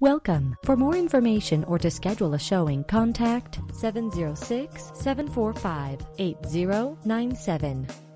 Welcome. For more information or to schedule a showing, contact 706 745 8097.